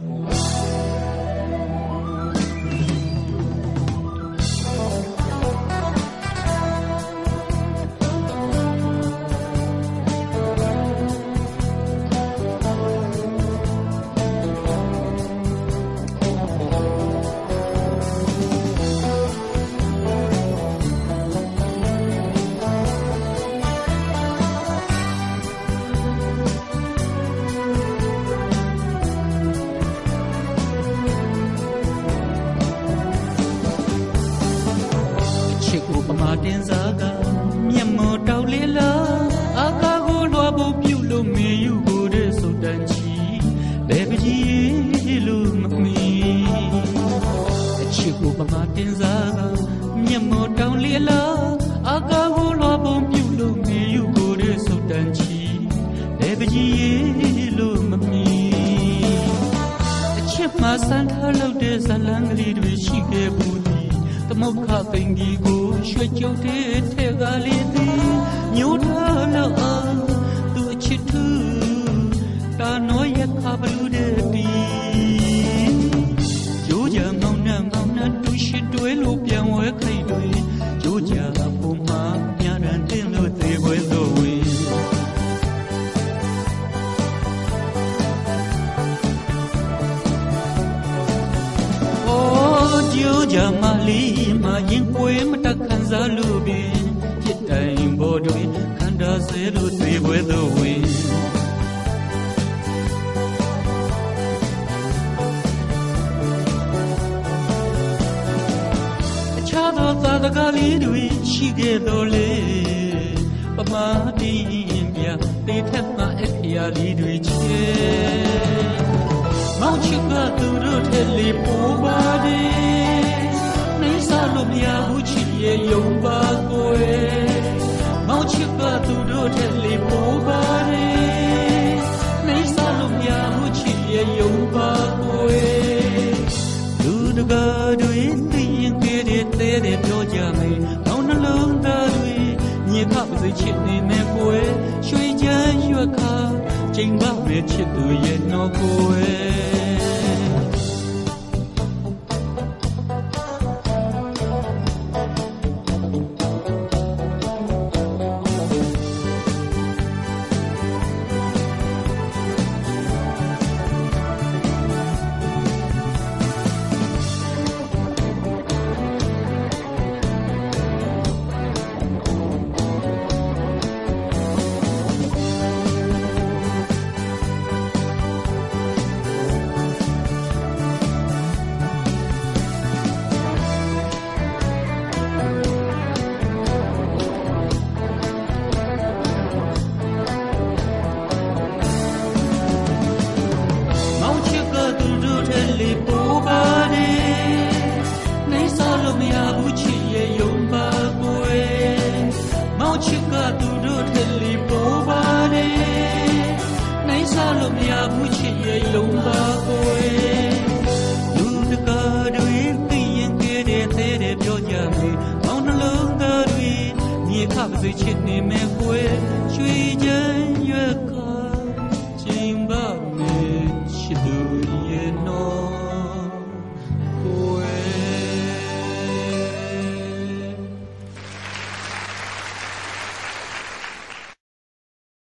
Mm-hmm. တင်စားကမျက်မောတောက်လေးလာအာကာကိုလွှာဖို့ပြုလို့မေယူကိုတဲ့စုတန်ချီဘယ်ပကြီးလို့မမီအချစ်ကိုပမာတင်စားကမျက်မောတောက်လေးလာအာကာကိုလွှာဖို့ပြုလို့မေယူကိုတဲ့စုတန်ချီဘယ်ပကြီးလို့မမီအချစ်မှစမ်းထားလို့တဲ့ဇလံကလေးတွေရှိခဲ့ဘူးသမုတ်ခသိင်ကြီးကို ရွှေကြုတ်တဲ့ထဲကလေးသည်ညိုထားလို့သူအချစ်သူတာနောရခဘလူတဲ့တီကြိုးကြမောင်နှံမောင်နှံတူရှိတွဲလို့ပြန်ဝဲခိုက်တွေကြိုးကြပုံမှာမြရန်တင်လို့သေးပွဲသို့ဝေကြိုးကြမ လေးမရင်ပွေမတခံစားလို့ပင်ဖြစ်တိုင်ဘော်တွေခန္ဓာဆဲလို့သေးပွဲသို့ဝင်အခြားသောသာသကားလေးတွေရှိခဲ့တော်လေပမာတိပြတေထက်မှအခရာလေးတွေချေမောင်ချစ်ကသူတို့ထက်လေးပိုးပါတယ် လို့မရဘူးချစ်ရဲ့ယုံပါကိုယ်မောင်ချစ်ကသူတို့ထက်လေးပိုးပါတယ်နှိမ့်စားလို့မရဘူးချစ်ရဲ့ယုံပါကိုယ်လူတကားတွေသိရင်ကြည့်တဲ့တဲ့တဲ့ပြောကြမယ်မောင်နှလုံးသားတွေညစ်ဖပ်စိတ်ချစ်နေမယ်ကိုယ်ရွှေချမ်းရွက်ခါချိန်ပါမဲ့ချစ်သူရဲ့နော်ကိုယ် ခပစိချစ်နေမဲ့ကွယ်